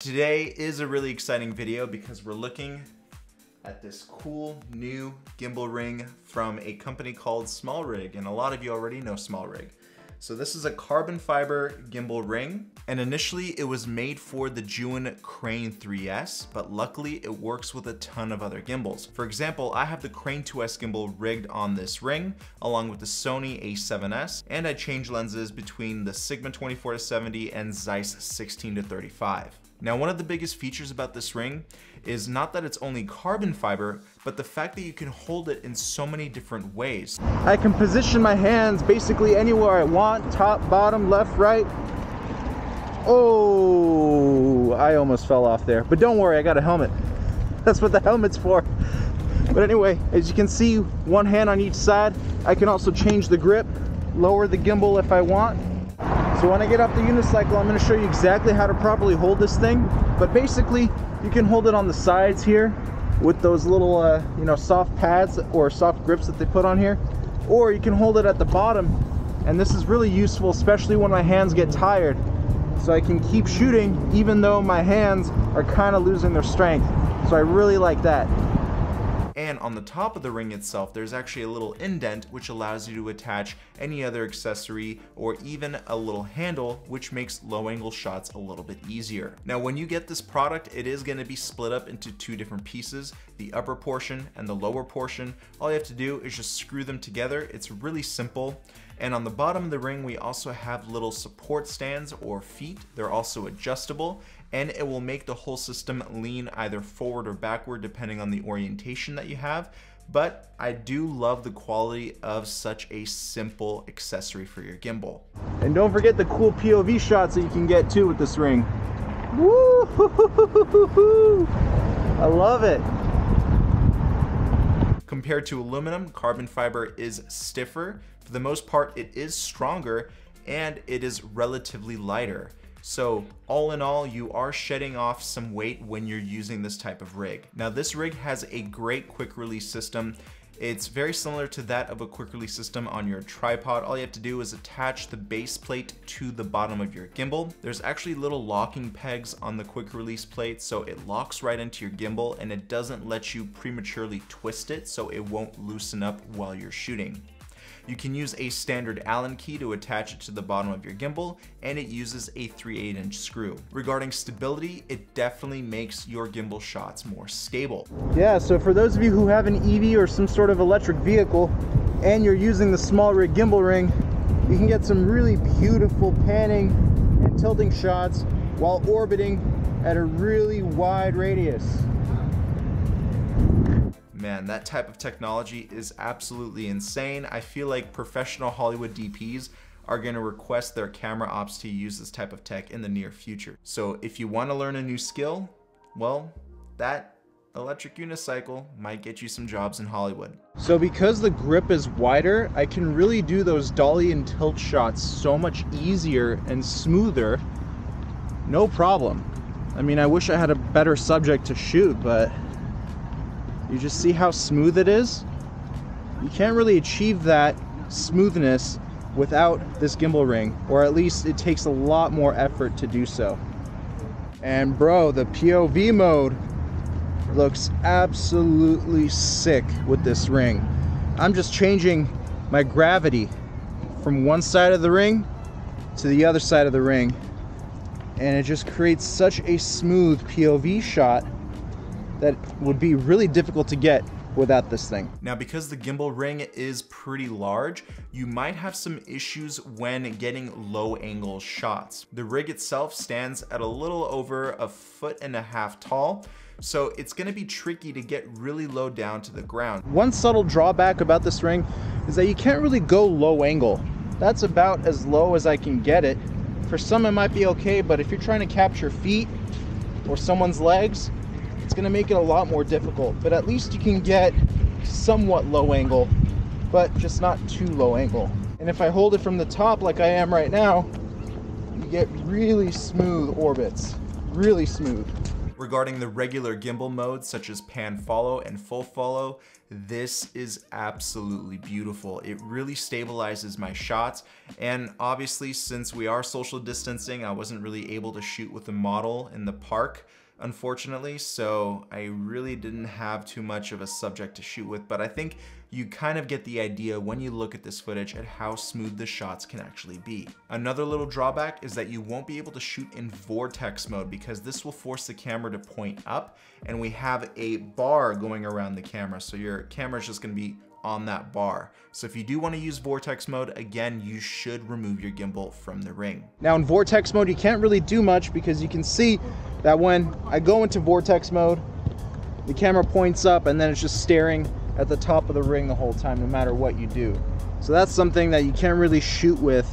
Today is a really exciting video because we're looking at this cool new gimbal ring from a company called Small Rig, and a lot of you already know Small Rig. So this is a carbon fiber gimbal ring, and initially it was made for the Zhiyun Crane 3S, but luckily it works with a ton of other gimbals. For example, I have the Crane 2S gimbal rigged on this ring, along with the Sony a7S, and I change lenses between the Sigma 24-70 and Zeiss 16-35. Now, one of the biggest features about this ring is not that it's only carbon fiber, but the fact that you can hold it in so many different ways. I can position my hands basically anywhere I want, top, bottom, left, right. Oh, I almost fell off there. But don't worry, I got a helmet. That's what the helmet's for. But anyway, as you can see, one hand on each side. I can also change the grip, lower the gimbal if I want. So when I get off the unicycle, I'm gonna show you exactly how to properly hold this thing. But basically, you can hold it on the sides here with those little, uh, you know, soft pads or soft grips that they put on here. Or you can hold it at the bottom. And this is really useful, especially when my hands get tired. So I can keep shooting even though my hands are kind of losing their strength. So I really like that. And on the top of the ring itself, there's actually a little indent which allows you to attach any other accessory or even a little handle which makes low angle shots a little bit easier. Now when you get this product, it is going to be split up into two different pieces, the upper portion and the lower portion. All you have to do is just screw them together. It's really simple. And on the bottom of the ring, we also have little support stands or feet. They're also adjustable and it will make the whole system lean either forward or backward depending on the orientation that you have. But I do love the quality of such a simple accessory for your gimbal. And don't forget the cool POV shots that you can get too with this ring. Woo! I love it. Compared to aluminum, carbon fiber is stiffer. For the most part, it is stronger and it is relatively lighter. So all in all, you are shedding off some weight when you're using this type of rig. Now this rig has a great quick release system. It's very similar to that of a quick release system on your tripod. All you have to do is attach the base plate to the bottom of your gimbal. There's actually little locking pegs on the quick release plate so it locks right into your gimbal and it doesn't let you prematurely twist it so it won't loosen up while you're shooting. You can use a standard Allen key to attach it to the bottom of your gimbal, and it uses a 3 8 inch screw. Regarding stability, it definitely makes your gimbal shots more stable. Yeah, so for those of you who have an EV or some sort of electric vehicle, and you're using the small rig gimbal ring, you can get some really beautiful panning and tilting shots while orbiting at a really wide radius. Man, that type of technology is absolutely insane. I feel like professional Hollywood DPs are to request their camera ops to use this type of tech in the near future. So if you want to learn a new skill, well, that electric unicycle might get you some jobs in Hollywood. So because the grip is wider, I can really do those dolly and tilt shots so much easier and smoother. No problem. I mean, I wish I had a better subject to shoot, but you just see how smooth it is? You can't really achieve that smoothness without this gimbal ring, or at least it takes a lot more effort to do so. And bro, the POV mode looks absolutely sick with this ring. I'm just changing my gravity from one side of the ring to the other side of the ring and it just creates such a smooth POV shot that would be really difficult to get without this thing. Now because the gimbal ring is pretty large, you might have some issues when getting low angle shots. The rig itself stands at a little over a foot and a half tall, so it's gonna be tricky to get really low down to the ground. One subtle drawback about this ring is that you can't really go low angle. That's about as low as I can get it. For some it might be okay, but if you're trying to capture feet or someone's legs, it's going to make it a lot more difficult. But at least you can get somewhat low angle, but just not too low angle. And if I hold it from the top like I am right now, you get really smooth orbits, really smooth. Regarding the regular gimbal modes such as pan follow and full follow, this is absolutely beautiful. It really stabilizes my shots. And obviously, since we are social distancing, I wasn't really able to shoot with the model in the park unfortunately, so I really didn't have too much of a subject to shoot with, but I think you kind of get the idea when you look at this footage at how smooth the shots can actually be. Another little drawback is that you won't be able to shoot in vortex mode because this will force the camera to point up and we have a bar going around the camera. So your camera is just gonna be on that bar. So if you do want to use vortex mode, again, you should remove your gimbal from the ring. Now in vortex mode, you can't really do much because you can see that when I go into vortex mode, the camera points up and then it's just staring at the top of the ring the whole time, no matter what you do. So that's something that you can't really shoot with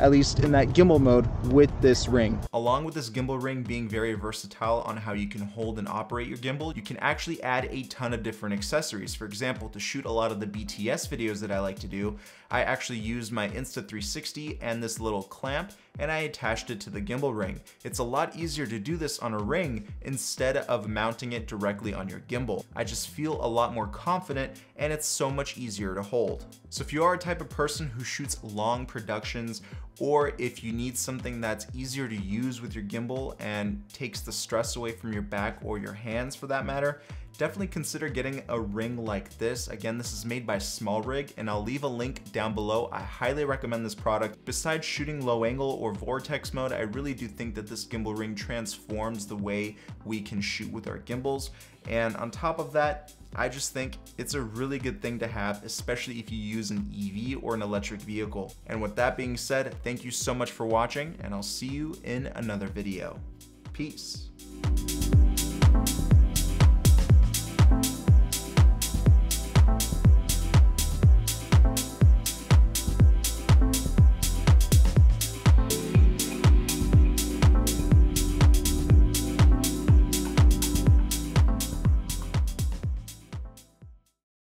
at least in that gimbal mode with this ring. Along with this gimbal ring being very versatile on how you can hold and operate your gimbal, you can actually add a ton of different accessories. For example, to shoot a lot of the BTS videos that I like to do, I actually used my Insta360 and this little clamp and I attached it to the gimbal ring. It's a lot easier to do this on a ring instead of mounting it directly on your gimbal. I just feel a lot more confident and it's so much easier to hold. So if you are a type of person who shoots long productions or if you need something that's easier to use with your gimbal and takes the stress away from your back or your hands for that matter, definitely consider getting a ring like this. Again, this is made by Small Rig and I'll leave a link down below. I highly recommend this product. Besides shooting low angle or vortex mode, I really do think that this gimbal ring transforms the way we can shoot with our gimbals. And on top of that, I just think it's a really good thing to have, especially if you use an EV or an electric vehicle. And with that being said, thank you so much for watching and I'll see you in another video. Peace.